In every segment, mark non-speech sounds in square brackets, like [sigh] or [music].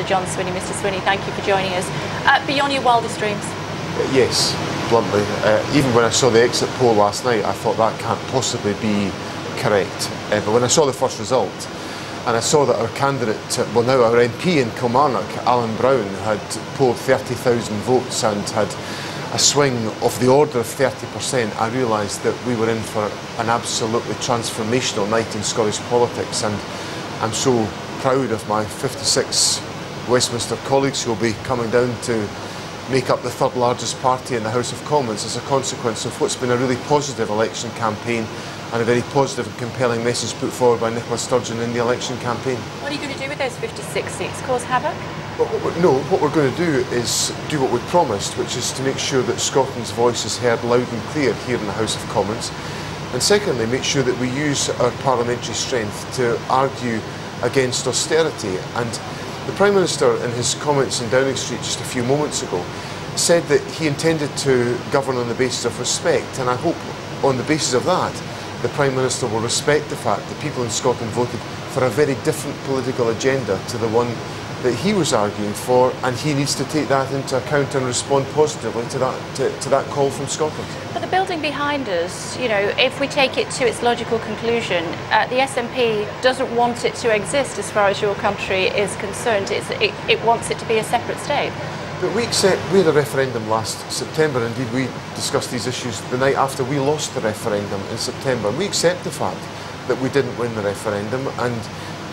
Minister John Swinney. Mr Swinney, thank you for joining us. Uh, beyond your wildest dreams? Yes, bluntly. Uh, even when I saw the exit poll last night, I thought that can't possibly be correct. Uh, but when I saw the first result, and I saw that our candidate, well now our MP in Kilmarnock, Alan Brown, had polled 30,000 votes and had a swing of the order of 30%, I realised that we were in for an absolutely transformational night in Scottish politics and I'm so proud of my 56 Westminster colleagues who will be coming down to make up the third largest party in the House of Commons as a consequence of what's been a really positive election campaign and a very positive and compelling message put forward by Nicola Sturgeon in the election campaign. What are you going to do with those 56 seats? Cause havoc? Well, no, what we're going to do is do what we promised, which is to make sure that Scotland's voice is heard loud and clear here in the House of Commons. And secondly, make sure that we use our parliamentary strength to argue against austerity. And the Prime Minister, in his comments in Downing Street just a few moments ago, said that he intended to govern on the basis of respect. And I hope on the basis of that, the Prime Minister will respect the fact that people in Scotland voted for a very different political agenda to the one that he was arguing for, and he needs to take that into account and respond positively to that to, to, that call from Scotland. But the building behind us, you know, if we take it to its logical conclusion, uh, the SNP doesn't want it to exist as far as your country is concerned. It, it wants it to be a separate state. But we accept, we had a referendum last September, indeed we discussed these issues the night after we lost the referendum in September. We accept the fact that we didn't win the referendum and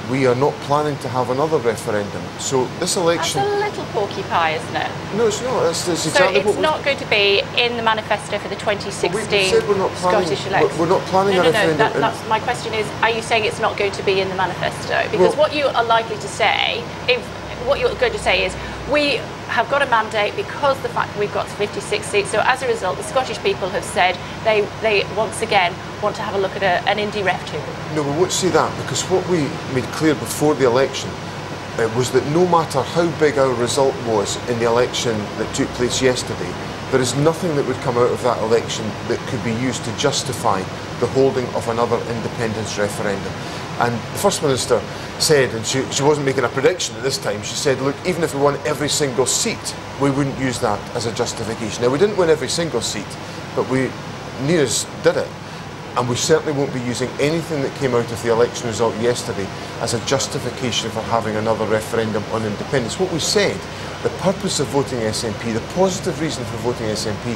we are not planning to have another referendum. So this election... That's a little porky pie, isn't it? No, it's not. That's, that's exactly so it's not going to be in the manifesto for the 2016 we, we we're not planning, Scottish election? We're not planning no, no, a referendum. No, that, that's, my question is, are you saying it's not going to be in the manifesto? Because well, what you are likely to say, if what you're going to say is, we have got a mandate because the fact we've got 56 seats. So as a result, the Scottish people have said they, they once again want to have a look at a, an Indy Ref 2. No, we won't see that because what we made clear before the election uh, was that no matter how big our result was in the election that took place yesterday, there is nothing that would come out of that election that could be used to justify the holding of another independence referendum. And the First Minister said, and she, she wasn't making a prediction at this time, she said, look, even if we won every single seat, we wouldn't use that as a justification. Now, we didn't win every single seat, but we, nears did it. And we certainly won't be using anything that came out of the election result yesterday as a justification for having another referendum on independence. What we said, the purpose of voting SNP, the positive reason for voting SNP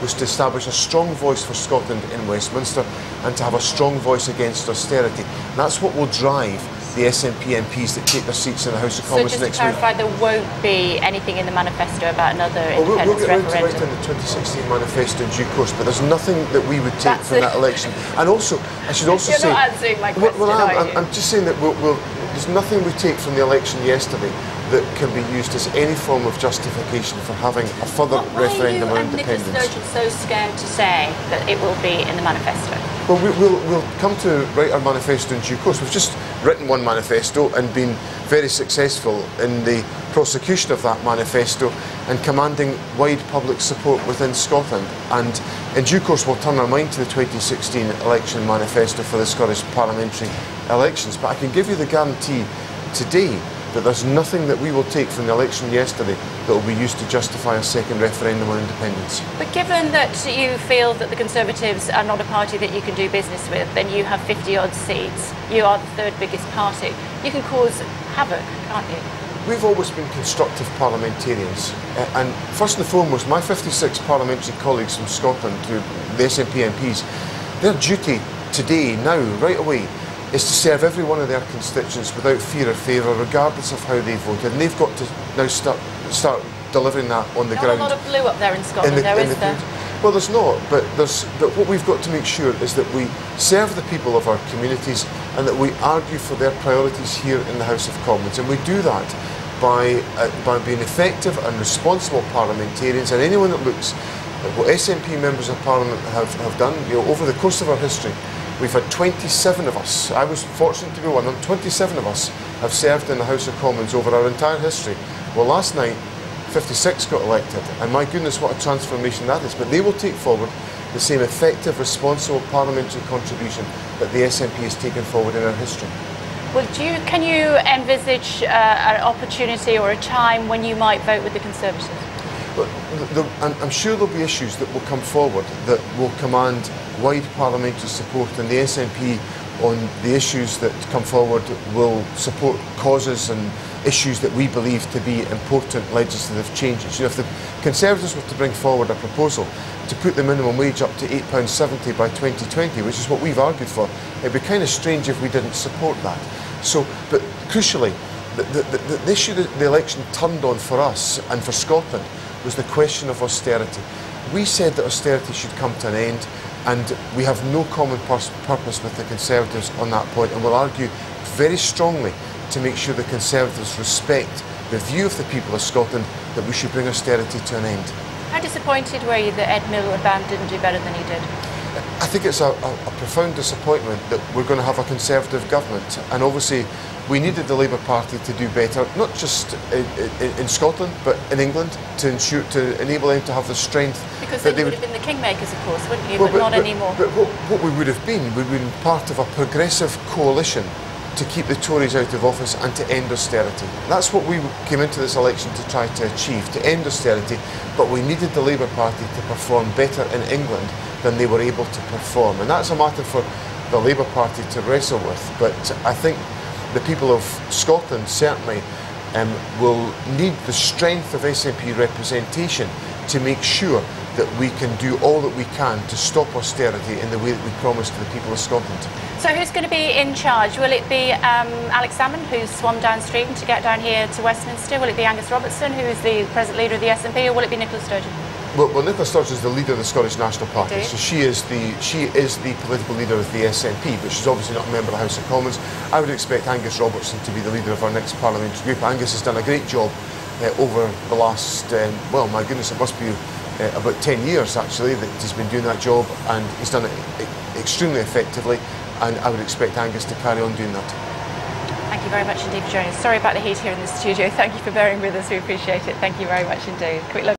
was to establish a strong voice for Scotland in Westminster and to have a strong voice against austerity. And that's what will drive the SNP MPs that take their seats in the House of Commons so next week. So just to clarify, there won't be anything in the manifesto about another well, independence we'll, we'll get referendum? write in the 2016 manifesto in due course, but there's nothing that we would take That's from it. that election. And also, I should also You're say... Not answering my question, well, I'm, I'm, just saying that we'll, we'll, there's nothing we take from the election yesterday that can be used as any form of justification for having a further well, referendum on independence. Why are you so scared to say that it will be in the manifesto? Well, we, will we'll come to write our manifesto in due course. We've just written one manifesto and been very successful in the prosecution of that manifesto and commanding wide public support within Scotland. And in due course, we'll turn our mind to the 2016 election manifesto for the Scottish parliamentary elections. But I can give you the guarantee today that there's nothing that we will take from the election yesterday that will be used to justify a second referendum on independence. But given that you feel that the Conservatives are not a party that you can do business with, then you have 50 odd seats, you are the third biggest party, you can cause havoc, can't you? We've always been constructive parliamentarians, uh, and first and foremost, my 56 parliamentary colleagues from Scotland, the SNP MPs, their duty today, now, right away, is to serve every one of their constituents without fear or favour, regardless of how they voted. And they've got to now start start delivering that on the not ground. a lot of blue up there in Scotland, in the, there, in is the, there? Well, there's not, but there's. But what we've got to make sure is that we serve the people of our communities and that we argue for their priorities here in the House of Commons, and we do that by uh, by being effective and responsible parliamentarians. And anyone that looks at what SNP members of Parliament have, have done, you know, over the course of our history, We've had 27 of us. I was fortunate to be one of them. 27 of us have served in the House of Commons over our entire history. Well, last night, 56 got elected, and my goodness, what a transformation that is. But they will take forward the same effective, responsible parliamentary contribution that the SNP has taken forward in our history. Well, do you, can you envisage uh, an opportunity or a time when you might vote with the Conservatives? But the, I'm, I'm sure there'll be issues that will come forward that will command wide parliamentary support, and the SNP on the issues that come forward will support causes and issues that we believe to be important legislative changes. You know, if the Conservatives were to bring forward a proposal to put the minimum wage up to £8.70 by 2020, which is what we've argued for, it'd be kind of strange if we didn't support that. So, but crucially, the, the, the, the issue that the election turned on for us and for Scotland was the question of austerity. We said that austerity should come to an end and we have no common purpose with the Conservatives on that point and will argue very strongly to make sure the Conservatives respect the view of the people of Scotland that we should bring austerity to an end. How disappointed were you that Ed Miliband didn't do better than he did? I think it's a, a, a, profound disappointment that we're going to have a Conservative government and obviously we needed the Labour Party to do better, not just in, in, in, Scotland but in England to ensure to enable them to have the strength. Because that they would have been the kingmakers, of course, wouldn't you? Well, but, but, not but, anymore. But what, what we would have been, we would have been part of a progressive coalition to keep the Tories out of office and to end austerity. That's what we came into this election to try to achieve, to end austerity, but we needed the Labour Party to perform better in England than they were able to perform. And that's a matter for the Labour Party to wrestle with. But I think the people of Scotland certainly um, will need the strength of SNP representation to make sure that we can do all that we can to stop austerity in the way that we promised to the people of Scotland. So who's going to be in charge? Will it be um, Alex Salmond, who's swum downstream to get down here to Westminster? Will it be Angus Robertson, who is the present leader of the SNP, or will it be Nicola Sturgeon? Well, well, Nicola Sturgeon is the leader of the Scottish National Party, Indeed. so she is the she is the political leader of the SNP, but she's obviously not a member of the House of Commons. I would expect Angus Robertson to be the leader of our next parliamentary group. Angus has done a great job uh, over the last, um, well, my goodness, it must be uh, about 10 years actually that he's been doing that job and he's done it extremely effectively and I would expect Angus to carry on doing that. Thank you very much indeed for joining us. Sorry about the heat here in the studio. [laughs] Thank you for bearing with us. We appreciate it. Thank you very much indeed. Quick look